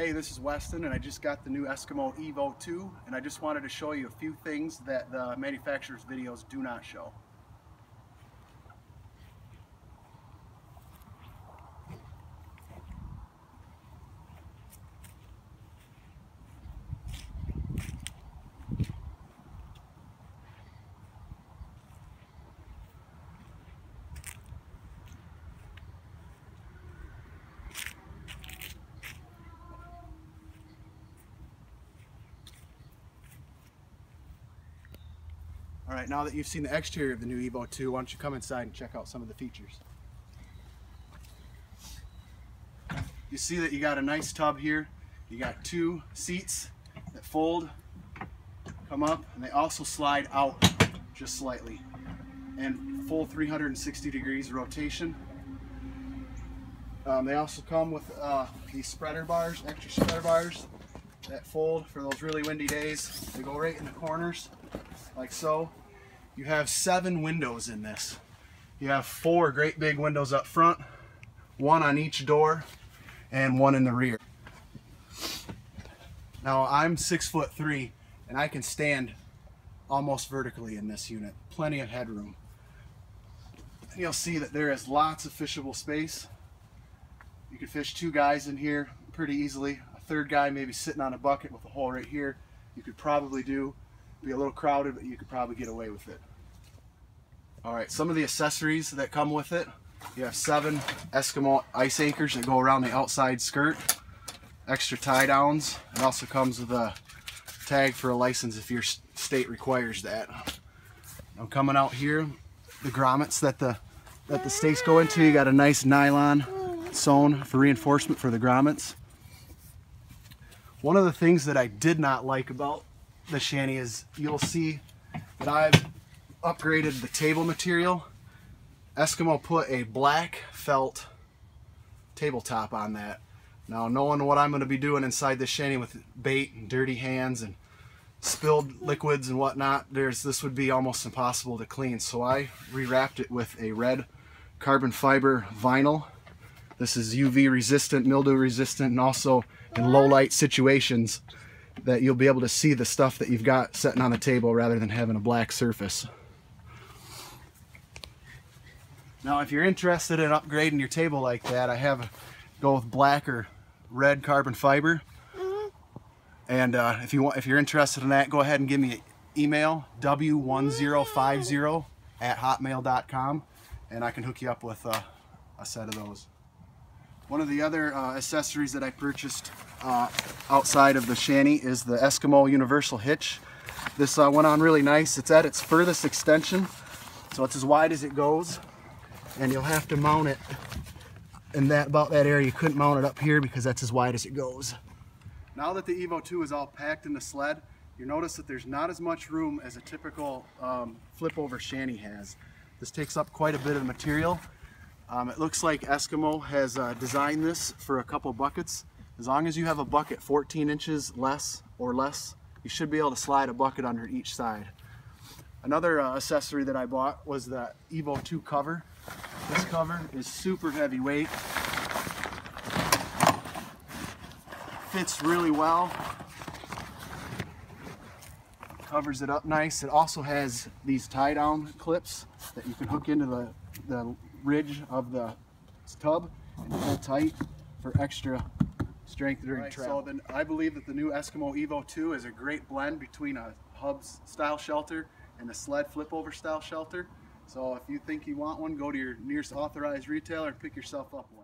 Hey, this is Weston and I just got the new Eskimo Evo 2 and I just wanted to show you a few things that the manufacturer's videos do not show. All right, now that you've seen the exterior of the new Evo 2, why don't you come inside and check out some of the features. You see that you got a nice tub here. You got two seats that fold, come up, and they also slide out just slightly. And full 360 degrees rotation. Um, they also come with uh, these spreader bars, extra spreader bars that fold for those really windy days. They go right in the corners like so. You have seven windows in this. You have four great big windows up front, one on each door, and one in the rear. Now I'm six foot three and I can stand almost vertically in this unit. Plenty of headroom. And you'll see that there is lots of fishable space. You can fish two guys in here pretty easily. A third guy maybe sitting on a bucket with a hole right here. You could probably do be a little crowded, but you could probably get away with it. All right, some of the accessories that come with it. You have seven Eskimo ice anchors that go around the outside skirt. Extra tie downs. It also comes with a tag for a license if your state requires that. I'm coming out here, the grommets that the that the stakes go into. You got a nice nylon sewn for reinforcement for the grommets. One of the things that I did not like about the shanty is you'll see that I've upgraded the table material. Eskimo put a black felt tabletop on that. Now knowing what I'm going to be doing inside this shanty with bait and dirty hands and spilled liquids and whatnot, there's this would be almost impossible to clean. So I rewrapped it with a red carbon fiber vinyl. This is UV resistant, mildew resistant, and also in low light situations that you'll be able to see the stuff that you've got sitting on the table rather than having a black surface. Now if you're interested in upgrading your table like that, I have a, go with black or red carbon fiber. And uh, if you want, if you're interested in that, go ahead and give me an email w1050 at hotmail.com, and I can hook you up with uh, a set of those. One of the other uh, accessories that I purchased uh, outside of the shanty is the Eskimo Universal Hitch. This uh, went on really nice. It's at its furthest extension, so it's as wide as it goes, and you'll have to mount it in that about that area. You couldn't mount it up here because that's as wide as it goes. Now that the Evo 2 is all packed in the sled, you notice that there's not as much room as a typical um, flip over shanty has. This takes up quite a bit of material um, it looks like Eskimo has uh, designed this for a couple buckets. As long as you have a bucket 14 inches less or less, you should be able to slide a bucket under each side. Another uh, accessory that I bought was the Evo 2 cover. This cover is super heavyweight. Fits really well. Covers it up nice. It also has these tie down clips that you can hook into the, the ridge of the tub and pull tight for extra strength during right, travel. So then I believe that the new Eskimo Evo 2 is a great blend between a hubs style shelter and a sled flip over style shelter. So if you think you want one, go to your nearest authorized retailer and pick yourself up one.